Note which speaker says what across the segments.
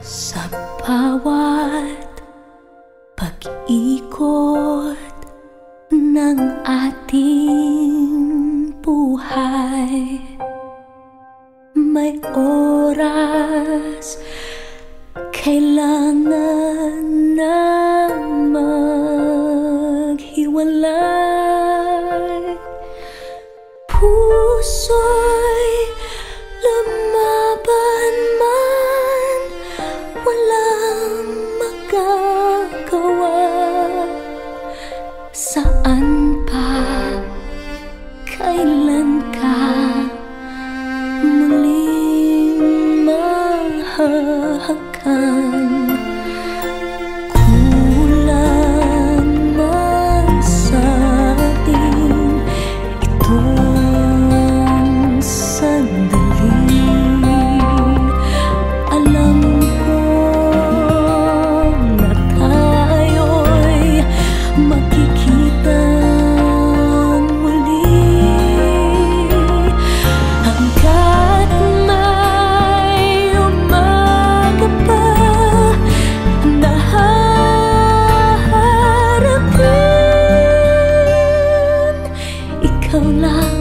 Speaker 1: Sa kailangan na maghiwalay. Puso'y 看。走了。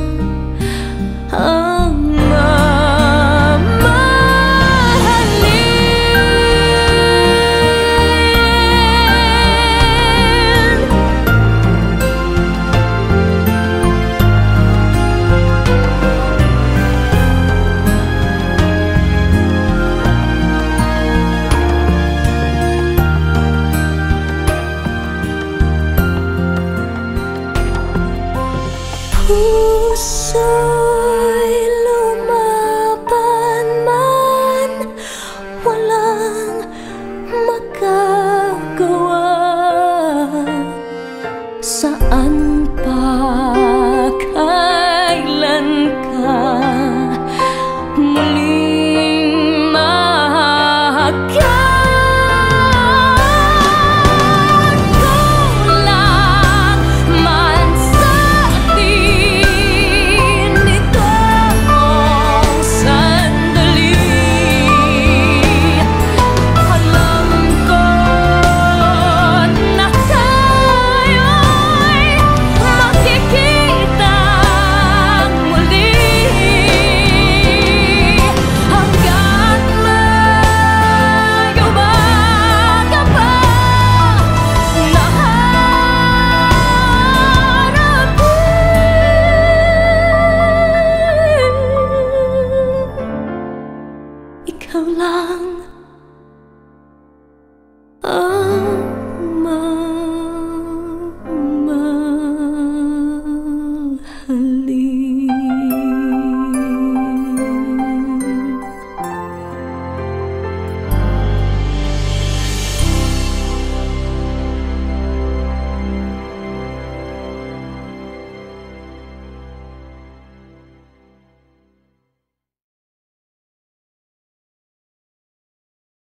Speaker 1: Puso'y lumaban man. Walang magagawa. Saan pa